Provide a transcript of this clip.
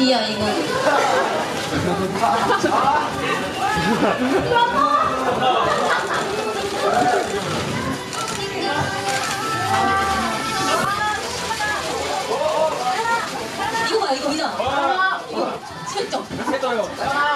이거 이거 よ。